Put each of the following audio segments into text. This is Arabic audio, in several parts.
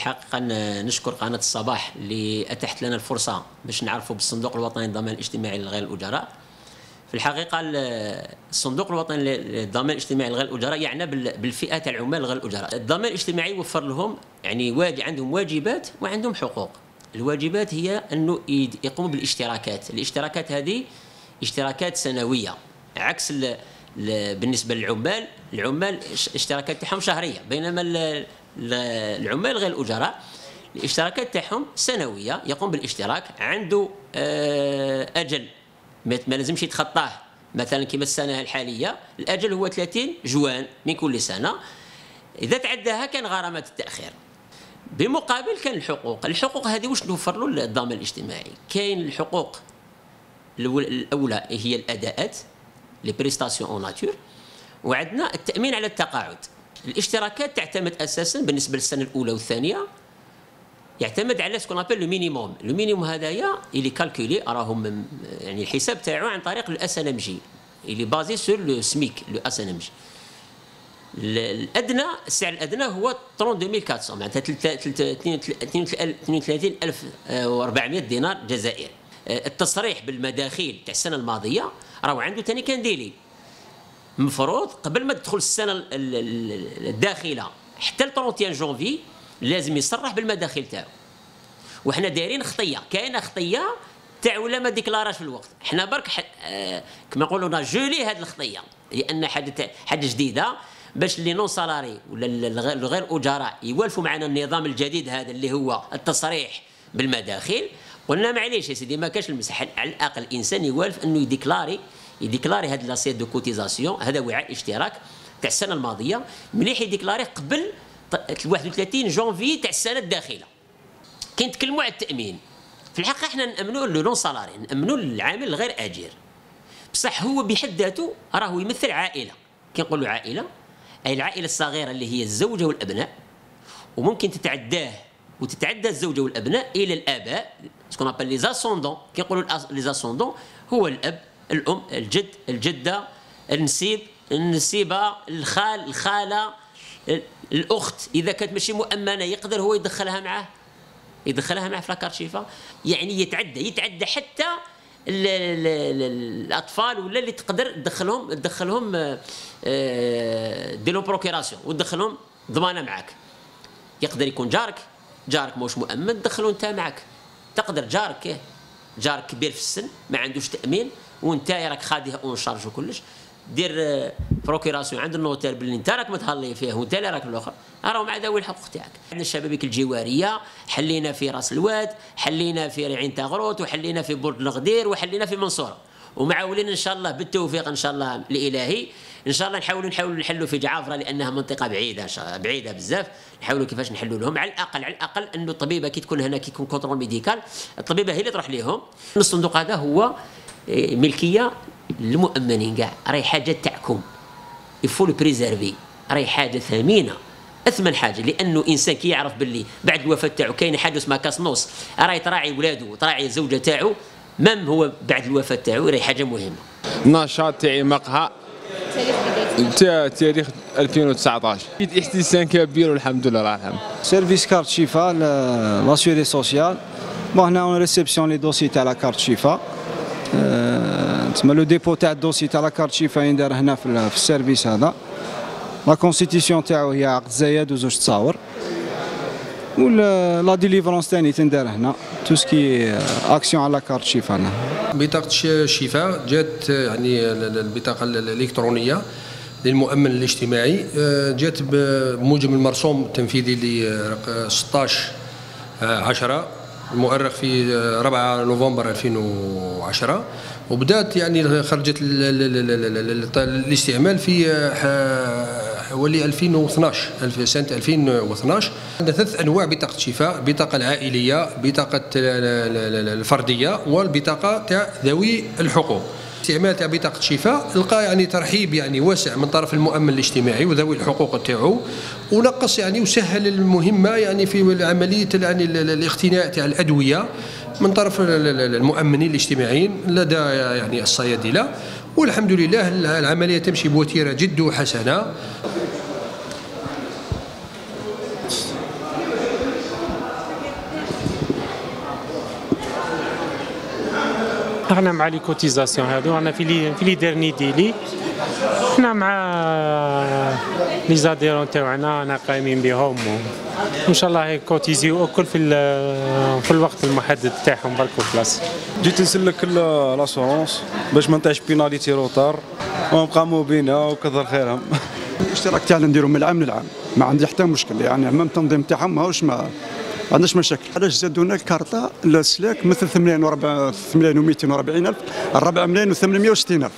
الحقيقة نشكر قناة الصباح اللي اتاحت لنا الفرصة باش نعرفوا بالصندوق الوطني للضمان الاجتماعي لغير الأجراء. في الحقيقة الصندوق الوطني للضمان الاجتماعي لغير الأجراء يعنى بالفئه تاع العمال غير الأجراء. الضمان الاجتماعي يوفر لهم يعني واجب عندهم واجبات وعندهم حقوق. الواجبات هي أنه يقوموا بالاشتراكات. الاشتراكات هذه اشتراكات سنوية. عكس بالنسبة للعمال العمال اشتراكات تاعهم شهرية. بينما العمال غير الأجراء الاشتراكات تاعهم سنوية يقوم بالاشتراك عنده آه، أجل. ما لازمش يتخطاه. مثلا كما السنة الحالية الأجل هو 30 جوان من كل سنة. إذا تعداها كان غرامات التأخير. بمقابل كان الحقوق. الحقوق هذه واش نوفر له الضمان الاجتماعي؟ كاين الحقوق الأولى هي الأداءات les prestations en nature وعندنا التأمين على التقاعد. الاشتراكات تعتمد أساسا بالنسبة للسنة الأولى والثانية. يعتمد على ce qu'on appelle le minimum. le minimum هذايا اللي calculé راهم يعني الحساب تاعو عن طريق ال SNMG اللي basé sur le SMIG le SNMG الأدنى السعر الأدنى هو 32400 معناتها 32400 دينار جزائري التصريح بالمداخيل تاع السنة الماضية راهو عنده ثاني كان délai. مفروض قبل ما تدخل السنة الداخلة حتى ل 31 جونفي لازم يصرح بالمداخل تاعو. وحنا دايرين خطية كاينة خطية تاع ولا ما déclara ش في الوقت. حنا برك ح... آه كما يقولوا gelé هذه الخطية. لأن حاجة حاجة جديدة باش les non salariés ولا الغير أجراء يوالفوا معنا النظام الجديد هذا اللي هو التصريح بالمداخل. قلنا معليش يا سيدي ما كاش المساحة على الأقل الإنسان يوالف أنه ي déclarer ي déclarer هذا l'assiette de cotisation هذا وعاء اشتراك تاع السنة الماضية مليح ي déclarer قبل 31 جونفي تاع السنة الداخلة. كي نتكلموا على التأمين في الحقيقة إحنا نأمنوا le non salarié نأمنوا العامل الغير اجير بصح هو بحد ذاته راه يمثل عائلة. كي نقولوا عائلة أي العائلة الصغيرة اللي هي الزوجة والأبناء وممكن تتعداه وتتعدى الزوجة والأبناء إلى الآباء ce qu'on appelle les ascendants كي نقولوا les ascendants هو الأب الأم الجد الجدة النسيب النسيبة الخال الخالة الأخت. إذا كانت ماشي مؤمنة يقدر هو يدخلها معاه؟ يدخلها معاه في la carte Chifa يعني يتعدى يتعدى حتى الأطفال ولا اللي تقدر تدخلهم تدخلهم آه، ديرهم procuration وتدخلهم ضمانة معك يقدر يكون جارك جارك موش مؤمن تدخلوا انت معك تقدر جارك جارك كبير في السن ما عندوش تأمين. وانت راك خاديها en charge وكلش. دير procuration عند ال notaire باللي انت راك متهلي فيه وانت اللي راك الآخر راهم مع ذوي الحقوق تاعك. عندنا الشبابيك الجوارية حلينا في راس الواد حلينا في عين تاغروت وحلينا في برج الغدير وحلينا في منصورة. ومعولين إن شاء الله بالتوفيق إن شاء الله الإلهي. إن شاء الله نحاولوا نحاولوا نحلوا في جعافره لأنها منطقة بعيدة بعيدة بزاف. نحاولوا كيفاش نحلوا لهم. على الاقل على الأقل إنه الطبيبة كي تكون هنا كي يكون contrôle médical الطبيبة هي اللي تروح لهم الصندوق هذا هو ملكية للمؤمنين. كاع راهي حاجة تاعكم il faut préserver راهي حاجة ثمينة. أثمن حاجة لأنه إنسان كي يعرف باللي بعد الوفاة تاعو كاين حاجة اسمها CASNOS راهي تراعي ولادو وتراعي الزوجة تاعو. même هو بعد الوفاة تاعو؟ راهي حاجة مهمة. النشاط تاعي مقهى. تاريخ 2019 استحسان كبير والحمد لله الله الحمد. service carte Chifa l'assuré social bon هنا on réceptionne les dossiers تاع la carte Chifa تسمى le dépôt تاع ال dossier تاع la carte Chifa يندار هنا في, في ال service هذا. la constitution تاعو هي عقد زايد وزوج تصاور. و la délivrance ثاني تندار هنا. tout ce qui est action على كارت هنا. بطاقة الشفاء جات يعني البطاقة الإلكترونية للمؤمن الاجتماعي. جات بموجب المرسوم التنفيذي ل 16 10 المؤرخ في 4 نوفمبر 2010 وبدات يعني خرجت الاستعمال في حوالي 2012 سنة 2012 عندنا ثلاث أنواع بطاقة الشفاء البطاقه العائلية بطاقة الفردية والبطاقة تاع ذوي الحقوق. استعمال تاع بطاقة الشفاء لقى يعني ترحيب يعني واسع من طرف المؤمن الاجتماعي وذوي الحقوق تاعو ونقص يعني وسهل المهمة يعني في عملية يعني الاقتناء تاع الأدوية من طرف المؤمنين الاجتماعيين لدى يعني الصيادلة. والحمد لله العملية تمشي بوتيرة جد حسنه إحنا مع les cotisations هادو أنا في لي في les derniers délais إحنا مع les adhérents تاعنا رانا قايمين بهم وإن شاء الله ي cotisé و الكل في ال- في الوقت المحدد تاعهم برك وخلاص جيت نسلك l'assurance باش ما نطيحش pénalité retard ونبقى مبينة وكثر خيرهم. الاشتراك تاعنا نديرو من العام للعام ما عندي حتى مشكل يعني عمام التنظيم تاعهم ماهوش ما ما عندناش مشاكل. علاش زادونا الكارطه السلاك مثل 8 و 8 و240 ألف 4 ملايين و860 ألف.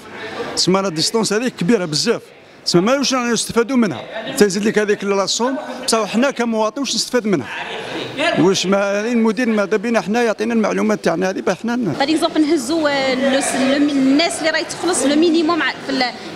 تسمى la distance هذيك كبيرة بزاف. تسمى ما واش نستفادوا منها. تزيد لك هذيك la somme بصح حنا كمواطن واش نستفاد منها؟ واش ما المدير ماذا بينا حنا يعطينا المعلومات تاعنا هذه باش حنا par exemple نهزوا الناس اللي راهي تخلص le minimum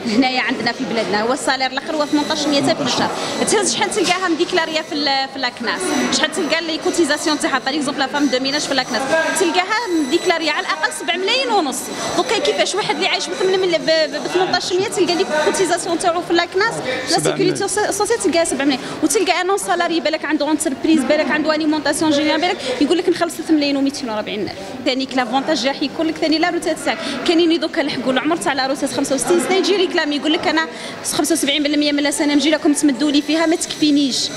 هنايا عندنا في بلادنا. هو ال salaire الأخر هو 1800 في الشهر. تهز شحال تلقاها م déclarée في في la CNAS شحال تلقى les cotisations تاعها؟ par exemple la femme de ménage في la CNAS تلقاها م déclarée على الأقل 7 ملايين ونص. donc كيفاش واحد اللي عايش ب 8 ب 1800 تلقى les cotisations تاعو في la CNAS la sécurité sociale تلقاها 7 ملايين. وتلقى un salarié بالك عنده entreprise بالك عنده alimentation générale بالك يقول لك نخلص 3 ملايين و240 ألف. ثاني l'avantage راح يكون لك ثاني la retraite تاعك كاينين دوكا لحقوا العمر تاع la retraite 65 سنة يجي réclamer يقول لك أنا 75% من السنة نجي لكم تمدوا لي فيها ما تكفينيش.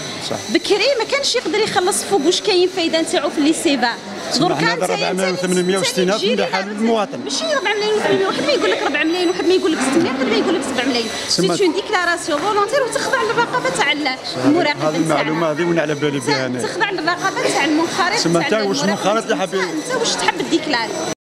بكري ما كانش يقدر يخلص فوق واش كاين فايدة نتاعو في اللي سيفا؟ حنا هذا 4 ملايين و860 ألف حال المواطن ماشي 4 ملايين و800 واحد ما يقول لك 4 ملايين واحد ما يقول لك 6 ملايين واحد ما يقول لك 7 ملايين. c'est une déclaration volontaire وتخضع للرقابة تاع ال- المراقب هذه المعلومة هذه وين على بالي بها أنا. تخضع للرقابة تاع المنخرط تاع انت واش المراقب. منخرط اللي حاب- انت واش تحب ديكلاري